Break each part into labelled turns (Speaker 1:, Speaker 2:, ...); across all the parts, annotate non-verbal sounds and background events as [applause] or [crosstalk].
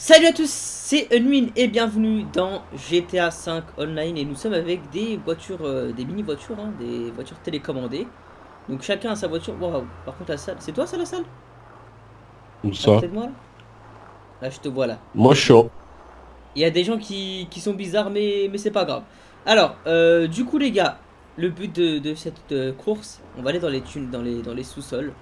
Speaker 1: Salut à tous, c'est Unwin et bienvenue dans GTA 5 Online et nous sommes avec des voitures, euh, des mini voitures, hein, des voitures télécommandées. Donc chacun a sa voiture. Waouh, par contre la salle, c'est toi ça la salle?
Speaker 2: Où
Speaker 1: À
Speaker 2: ça
Speaker 1: moi là? Là je te vois là.
Speaker 2: Moi je suis.
Speaker 1: Il y a des gens qui, qui sont bizarres mais, mais c'est pas grave. Alors, euh, du coup les gars, le but de, de cette euh, course, on va aller dans les thunes, dans les, dans les sous-sols.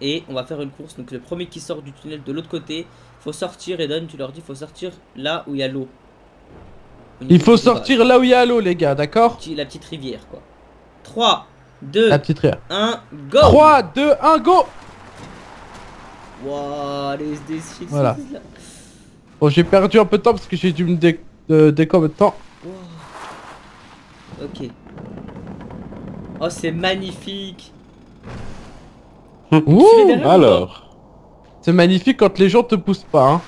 Speaker 1: Et on va faire une course. Donc le premier qui sort du tunnel de l'autre côté, faut sortir. Et donne, tu leur dis, faut sortir là où il y a l'eau.
Speaker 3: Il faut sortir là où il y a l'eau, les gars, d'accord
Speaker 1: La petite rivière quoi. 3, 2,
Speaker 3: La petite rivière.
Speaker 1: 1, go
Speaker 3: 3, 2, 1, go
Speaker 1: Wouah, les shit,
Speaker 3: Voilà.
Speaker 1: là.
Speaker 3: Bon, j'ai perdu un peu de temps parce que j'ai dû me dé... euh, de temps.
Speaker 1: Wouah. Ok. Oh, c'est magnifique.
Speaker 3: Ouh
Speaker 2: Alors,
Speaker 3: C'est magnifique quand les gens te poussent pas, hein.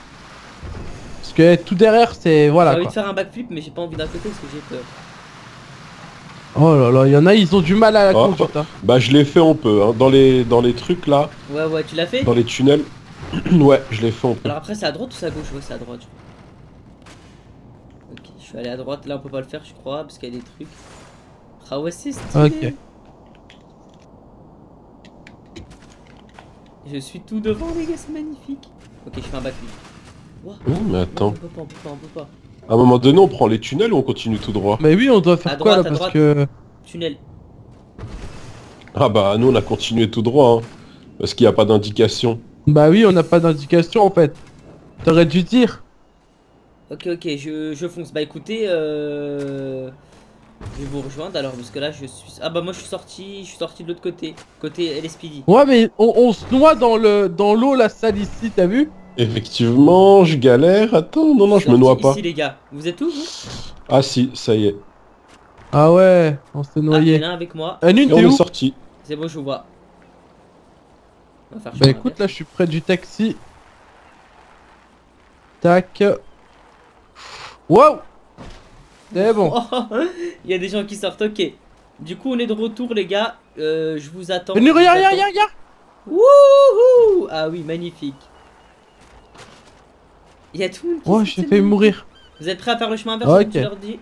Speaker 3: Parce que tout derrière, c'est...
Speaker 1: J'ai
Speaker 3: Voilà,
Speaker 1: envie
Speaker 3: quoi.
Speaker 1: de faire un backflip, mais j'ai pas envie d'un côté parce que j'ai peur.
Speaker 3: Oh là là, il y en a, ils ont du mal à la
Speaker 2: Oh.
Speaker 3: conduite, hein.
Speaker 2: bah je l'ai fait un peu, hein. dans, les, dans les trucs là,
Speaker 1: Ouais, ouais, tu l'as fait?
Speaker 2: Dans les tunnels. [clears throat] ouais, je l'ai fait un peu.
Speaker 1: Alors après, c'est à droite ou c'est à gauche? Ouais, c'est à droite. je. Ok, je suis allé à droite. Là, on peut pas le faire, je crois, parce qu'il y a des trucs. Ah ouais, c'est stylé.
Speaker 3: Ok.
Speaker 1: Je suis tout devant, les gars, c'est magnifique. Ok, je fais un backflip. Wow.
Speaker 2: Mais
Speaker 1: Non,
Speaker 2: attends,
Speaker 1: on peut pas, on peut pas, on peut pas.
Speaker 2: à un moment donné on prend les tunnels ou on continue tout droit?
Speaker 3: Mais oui, on doit faire
Speaker 1: À
Speaker 3: quoi,
Speaker 1: droite,
Speaker 3: là,
Speaker 1: droite.
Speaker 3: parce que...
Speaker 1: Tunnel.
Speaker 2: Ah bah nous on a continué tout droit, hein. parce qu'il n'y a pas d'indication.
Speaker 3: Bah oui, on n'a pas d'indication, en fait. T'aurais dû dire.
Speaker 1: Ok, ok, je, je fonce. Bah écoutez, euh... je vais vous rejoindre alors parce que là je suis. Ah bah moi je suis sorti, je suis sorti de l'autre côté, côté LSPD.
Speaker 3: Ouais, mais on, on se noie dans le dans l'eau, la salle ici, t'as vu?
Speaker 2: Effectivement, je galère. Attends, non, non, je me
Speaker 1: Sorti
Speaker 2: noie pas.
Speaker 1: Ici les gars, vous êtes où vous?
Speaker 2: Ah si, ça y est.
Speaker 3: Ah ouais, on s'est
Speaker 1: Ah, il y
Speaker 3: noyé.
Speaker 1: en a un avec moi.
Speaker 3: Ah, Nune,
Speaker 2: Et on est sorti.
Speaker 1: C'est bon, je vous vois. On va faire
Speaker 3: Bah écoute, là je suis près du taxi. Tac. Wow C'est bon.
Speaker 1: Oh, [laughs] il y a des gens qui sortent, ok. Du coup, on est de retour, les gars. Euh, je vous attends.
Speaker 3: Venez,
Speaker 1: je
Speaker 3: regarde, regarde, regarde
Speaker 1: Wouhou Ah oui, magnifique. Il y a tout le monde qui
Speaker 3: Oh,
Speaker 1: c'est
Speaker 3: failli
Speaker 1: magnifique.
Speaker 3: mourir.
Speaker 1: Vous êtes prêts à faire le chemin inverse
Speaker 3: Ok.
Speaker 1: comme tu leur dis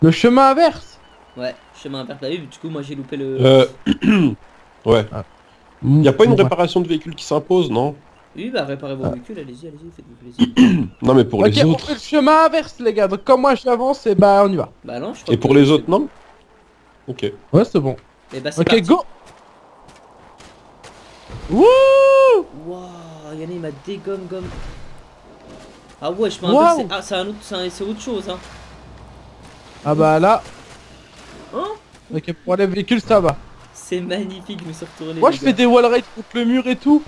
Speaker 3: Le chemin inverse
Speaker 1: Ouais, chemin inverse. Bah oui, du coup, moi j'ai loupé le.
Speaker 2: Euh... [clears throat] ouais. Y a pas une
Speaker 3: Bon,
Speaker 2: réparation de véhicule qui s'impose, non?
Speaker 1: Oui, bah réparez vos
Speaker 3: Ah.
Speaker 1: véhicules, allez-y, allez-y, faites-vous plaisir. [clears throat]
Speaker 2: Non mais pour
Speaker 3: Ok,
Speaker 2: les
Speaker 3: on
Speaker 2: autres.
Speaker 3: fait le chemin inverse, les gars. Donc, comme moi j'avance, et bah on y va.
Speaker 1: bah non, je crois
Speaker 2: Et pour les autres, non? Ok.
Speaker 3: Ouais, c'est bon.
Speaker 1: Et bah c'est
Speaker 3: Ok,
Speaker 1: parti.
Speaker 3: go Wouh
Speaker 1: Waouh, Yann, il m'a dégomme gomme. Ah ouais,
Speaker 3: Waouh.
Speaker 1: inverse, c'est ah, c'est un autre, c'est un- autre chose, hein.
Speaker 3: Ah bah là.
Speaker 1: Hein?
Speaker 3: Ok, pour les véhicules, ça va.
Speaker 1: C'est magnifique, je me suis retourné.
Speaker 3: Moi, je
Speaker 1: gars.
Speaker 3: fais des wall rides contre le mur et tout.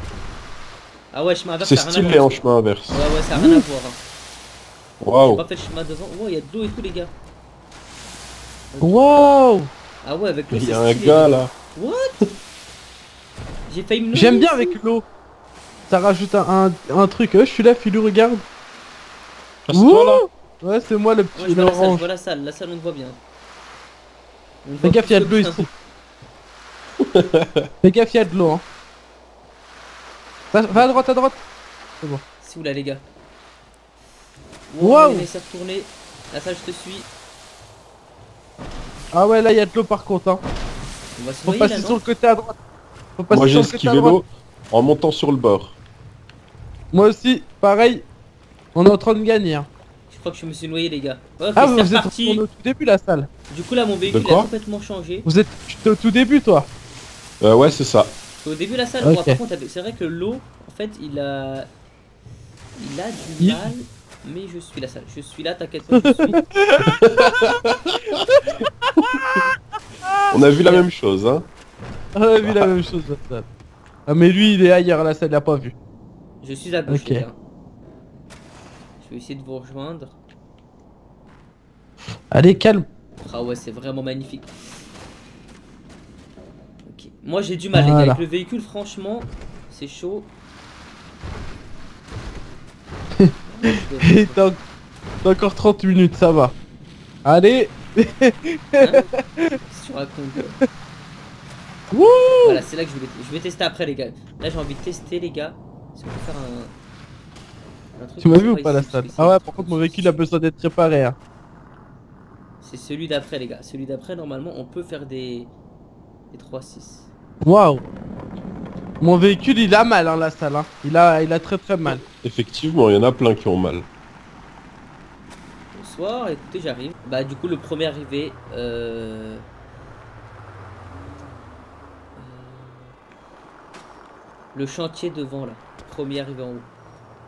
Speaker 1: Ah ouais, chemin inverse,
Speaker 2: C'est
Speaker 1: ça a rien à
Speaker 2: stylé en
Speaker 1: voir.
Speaker 2: chemin inverse.
Speaker 1: Ouais, ouais, ça a rien à voir. Hein. J'ai
Speaker 2: Waouh.
Speaker 1: pas fait le chemin devant. Oh, il y a de l'eau et tout, les gars.
Speaker 3: Wow
Speaker 1: Ah ouais, avec l'eau,
Speaker 2: Il y
Speaker 1: c'est
Speaker 2: a un
Speaker 1: stylé.
Speaker 2: gars là. [laughs]
Speaker 1: J'ai failli me
Speaker 3: J'aime bien avec l'eau. Ça rajoute un, un, un truc. Euh, je suis là, Philou, regarde.
Speaker 2: Ah, c'est toi là
Speaker 3: Ouh Ouais, c'est moi le
Speaker 1: Ouais,
Speaker 3: petit
Speaker 1: je vois la salle, je
Speaker 3: orange.
Speaker 1: vois la salle, la salle on te voit bien.
Speaker 3: Fais gaffe,
Speaker 1: plus
Speaker 3: y'a de
Speaker 1: que
Speaker 3: l'eau ici. Fais gaffe, y'a de l'eau. Hein. Va, va à droite, à droite.
Speaker 1: C'est où là les gars
Speaker 3: Waouh.
Speaker 1: Il s'est retourné. La salle je te suis.
Speaker 3: Ah ouais, là, y'a de l'eau par contre. Hein.
Speaker 1: On va se
Speaker 3: Faut
Speaker 1: là
Speaker 3: passer sur le côté à droite. Faut passer
Speaker 2: Moi j'ai
Speaker 3: sur le côté à
Speaker 2: esquivé l'eau en montant sur le bord.
Speaker 3: Moi aussi, pareil. On est en train de gagner. hein.
Speaker 1: Je crois que je me suis noyé les gars.
Speaker 3: Ah, vous
Speaker 1: c'est
Speaker 3: êtes retourné au tout début, la salle.
Speaker 1: Du coup là mon véhicule a complètement changé.
Speaker 3: Vous êtes au tout début, toi.
Speaker 2: Euh, ouais, c'est ça.
Speaker 1: Au début la salle, par contre c'est vrai que l'eau, en fait il a... Il a du
Speaker 3: Il-
Speaker 1: mal. Mais je suis la salle. Je suis là, t'inquiète pas, je suis. [laughs]
Speaker 2: On a vu la même chose, hein.
Speaker 3: On a vu la même chose, la salle. Ah, mais lui, il est ailleurs, la salle, il a pas vu.
Speaker 1: Je suis à gauche
Speaker 3: Ok.
Speaker 1: les gars. Je vais essayer de vous rejoindre.
Speaker 3: Allez, calme.
Speaker 1: Ah ouais, c'est vraiment magnifique. Moi j'ai du mal les gars. Avec le véhicule, franchement, c'est chaud.
Speaker 3: Et T'as t'as encore 30 minutes, ça va. Allez
Speaker 1: Hein Qu'est-ce que tu racontes quoi
Speaker 3: Wouh
Speaker 1: Voilà, c'est là que je voulais. Je vais tester après les gars. Là j'ai envie de tester les gars. Si on peut faire un. Un truc
Speaker 3: Tu m'as vu ou pas la salle Ah ouais, par contre mon véhicule a besoin d'être réparé. Hein.
Speaker 1: C'est celui d'après, les gars. Celui d'après, normalement, on peut faire des. Des 3-6.
Speaker 3: Waouh Mon véhicule il a mal hein, la salle. Hein. Il, a, il a très très mal.
Speaker 2: Effectivement, il y en a plein qui ont mal.
Speaker 1: Bonsoir, écoutez, j'arrive. Bah, du coup, le premier arrivé. Euh... euh, Le chantier devant là. Premier arrivé en haut.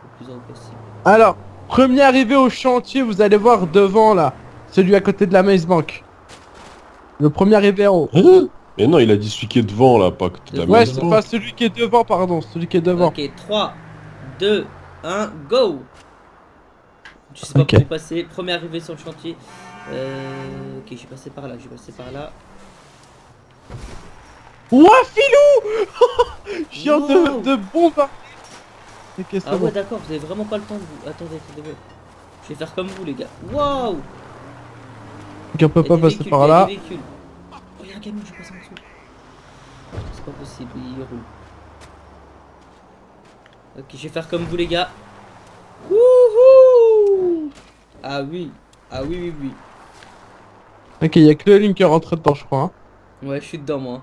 Speaker 1: Le plus en haut possible.
Speaker 3: Alors, premier arrivé au chantier, vous allez voir devant là. Celui à côté de la Maze Bank. Le premier arrivé en haut.
Speaker 2: Mais non, il a dit celui qui est devant là, pas de la
Speaker 1: Ouais,
Speaker 3: c'est pas celui qui est devant, pardon. Celui qui est devant.
Speaker 1: Ok, 3, 2, 1, go Je sais pas
Speaker 3: Ok.
Speaker 1: pour où passer. Premier arrivé sur le chantier. Euh... Ok, j'ai passé par là, j'ai passé par là.
Speaker 3: Ouah, filou [laughs] Je viens
Speaker 1: Wow.
Speaker 3: de, de bombarder.
Speaker 1: Ah
Speaker 3: bon.
Speaker 1: ouais, d'accord, vous avez vraiment pas le temps de vous. Attendez, attendez. Je vais faire comme vous, les gars. Waouh
Speaker 3: Ok, on peut pas passer
Speaker 1: véhicules,
Speaker 3: par là.
Speaker 1: véhicules. Il y a un camion, je passe en dessous. C'est pas possible, il roule. Ok, je vais faire comme vous, les gars. Wouhou Ah oui, ah oui, oui, oui.
Speaker 3: Ok, il y a que le qui est rentré dedans, je crois. hein.
Speaker 1: Ouais, je suis dedans, moi.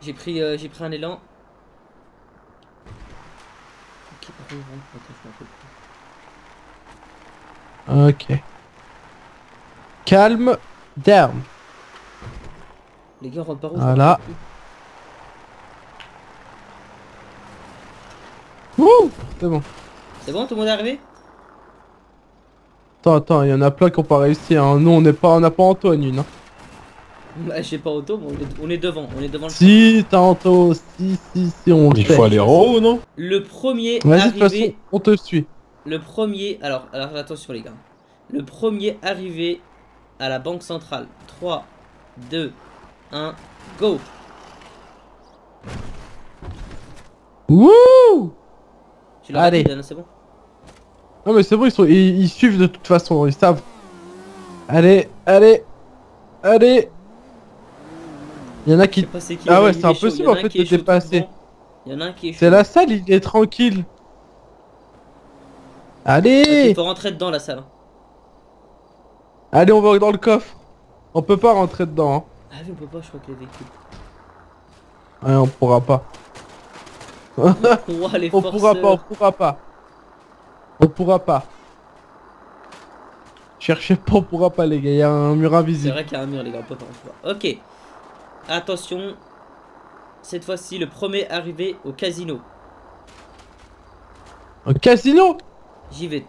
Speaker 1: J'ai pris, euh, j'ai pris un élan. Ok, par où Attends, je.
Speaker 3: Ok. Calme. Down.
Speaker 1: Les gars, on rentre par où
Speaker 3: Voilà. C'est bon.
Speaker 1: C'est bon, tout le monde est arrivé?
Speaker 3: Attends, attends, il y en a plein qui ont pas réussi. Hein. Nous, on n'est pas, on n'a pas Antoine, une. Hein.
Speaker 1: Bah, j'ai pas auto, mais on est, on est devant, on est devant le
Speaker 3: Si, t'as Anto. Si, si, si, on le
Speaker 2: Il
Speaker 3: fait.
Speaker 2: faut aller en haut, non?
Speaker 1: Le premier
Speaker 3: façon,
Speaker 1: arrivé,
Speaker 3: on te suit.
Speaker 1: le premier, alors, alors attention les gars. Le premier arrivé à la banque centrale. 3, 2, 1, go
Speaker 3: Wouh
Speaker 1: Tu l'as
Speaker 3: Allez.
Speaker 1: hein, c'est bon
Speaker 3: Non, mais c'est bon, ils, sont, ils, ils suivent de toute façon, ils savent. Allez, allez, allez. Il y en a qui.
Speaker 1: pas c'est qui
Speaker 3: Ah ouais, c'est impossible,
Speaker 1: en
Speaker 3: fait, de dépasser.
Speaker 1: Il y en a un qui est.
Speaker 3: C'est la salle, il est tranquille. Allez
Speaker 1: Il faut rentrer dedans la salle. hein.
Speaker 3: Allez, on va dans le coffre. On peut pas rentrer dedans. Hein.
Speaker 1: Ah oui, on peut pas, je crois que les véhicules.
Speaker 3: Ouais, on pourra pas.
Speaker 1: Ouah, [laughs] les
Speaker 3: On pourra pas, on pourra pas. On pourra pas. Cherchez pas, on pourra pas, les gars. Il y a un mur
Speaker 1: C'est
Speaker 3: invisible.
Speaker 1: vrai qu'il y a un mur, les gars, on peut pas, on peut pas. Ok. Attention. Cette fois-ci, le premier arrivé au casino.
Speaker 3: Un casino?
Speaker 1: J'y vais.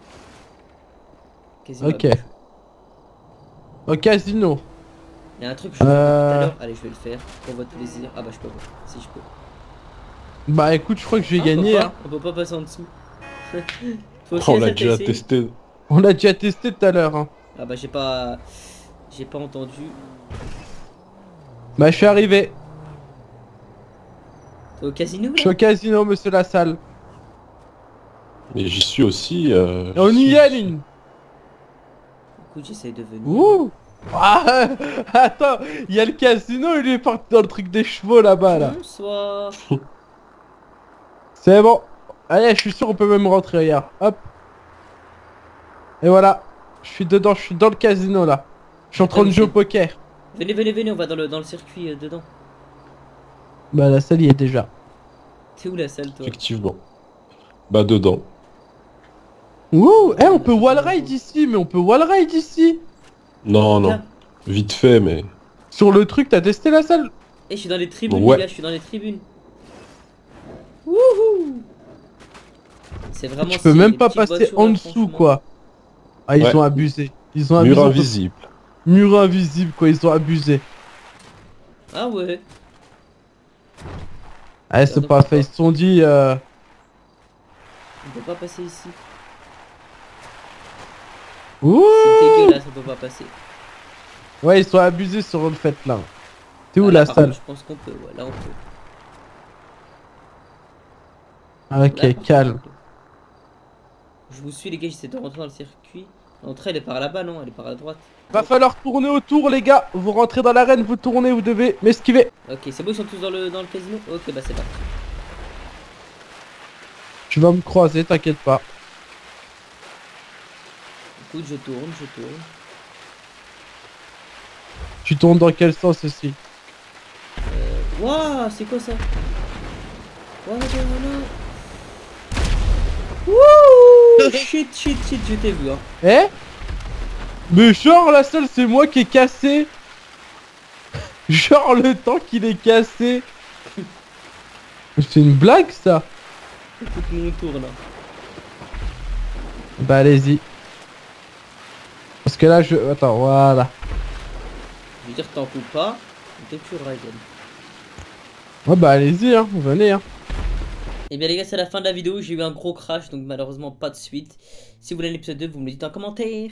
Speaker 1: Casino
Speaker 3: Ok. Un casino.
Speaker 1: Il y a un truc que je faire tout
Speaker 3: Euh.
Speaker 1: à l'heure. Allez, je vais le faire pour votre plaisir. Ah bah, je peux pas. Si, je peux.
Speaker 3: Bah écoute, je crois que je vais
Speaker 1: Ah, on peut
Speaker 3: gagner. Hein.
Speaker 1: On peut pas passer en dessous. [laughs] Faut aussi
Speaker 2: On l'a déjà testé.
Speaker 3: On l'a déjà testé tout à l'heure. Hein.
Speaker 1: Ah bah, j'ai pas. J'ai pas entendu.
Speaker 3: Bah je suis arrivé.
Speaker 1: T'es au casino
Speaker 3: Je suis au casino, monsieur Lassalle.
Speaker 2: Mais j'y suis aussi. euh,
Speaker 3: on y est, Lynn.
Speaker 1: Écoute, j'essaye de venir.
Speaker 3: Ouh ah, [laughs] Attends, il y a le casino, il est parti dans le truc des chevaux là-bas là.
Speaker 1: Bonsoir. [laughs]
Speaker 3: C'est bon. Allez, je suis sûr on peut même rentrer, regarde. Hop. Et voilà. Je suis dedans, je suis dans le casino là. Je suis en train de jouer au poker.
Speaker 1: Venez, venez, venez, on va dans le, dans le circuit euh, dedans.
Speaker 3: Bah la salle y est déjà.
Speaker 1: T'es où la salle, toi?
Speaker 2: Effectivement. Bah dedans.
Speaker 3: Ouh, eh on peut wall ride ici, mais on peut wall ride ici.
Speaker 2: Non, non.
Speaker 1: Là.
Speaker 2: Vite fait, mais.
Speaker 3: Sur le truc, t'as testé la salle?
Speaker 1: Eh, je suis dans les tribunes,
Speaker 2: Ouais.
Speaker 1: les gars, je suis dans les tribunes. Wouhou C'est vraiment
Speaker 3: Tu peux même pas passer en dessous quoi. Ah ils
Speaker 2: Ouais.
Speaker 3: ont abusé. Ils ont abusé.
Speaker 2: Mur invisible.
Speaker 3: Mur invisible quoi, ils ont abusé.
Speaker 1: Ah ouais.
Speaker 3: Ah c'est pas fait, ils se sont dit euh...
Speaker 1: On peut pas passer ici.
Speaker 3: Ouh
Speaker 1: C'est dégueulasse, on peut pas passer.
Speaker 3: Ouais ils sont abusés sur le fait là. T'es où
Speaker 1: Ah, là,
Speaker 3: la salle
Speaker 1: Je pense qu'on peut, ouais, là on peut.
Speaker 3: Ok
Speaker 1: Là, par contre,
Speaker 3: calme.
Speaker 1: Je vous suis les gars, j'essaie de rentrer dans le circuit. L'entrée elle est par là-bas, non? Elle est par la droite.
Speaker 3: Va falloir tourner autour les gars. Vous rentrez dans l'arène, vous tournez, vous devez m'esquiver.
Speaker 1: Ok, c'est bon, ils sont tous dans le, dans le casino? Ok, bah c'est parti.
Speaker 3: Tu vas me croiser, t'inquiète pas.
Speaker 1: Écoute, je tourne, je tourne.
Speaker 3: Tu tournes dans quel sens aussi
Speaker 1: Waouh, c'est quoi ça? Voilà. Wouh Shit, shit, shit, je t'ai vu, hein.
Speaker 3: Eh? Mais genre la seule c'est moi qui est cassé [laughs] Genre le temps qu'il est cassé C'est une blague ça?
Speaker 1: Écoute, nous on tourne. hein.
Speaker 3: Bah allez-y. Parce que là je... Attends, voilà.
Speaker 1: Je veux dire, t'en coupes pas. Dès que tu.
Speaker 3: Ouais bah allez-y hein, venez hein.
Speaker 1: Et Eh bien les gars, c'est la fin de la vidéo. J'ai eu un gros crash, donc malheureusement pas de suite. Si vous voulez l'épisode 2, vous me le dites en commentaire.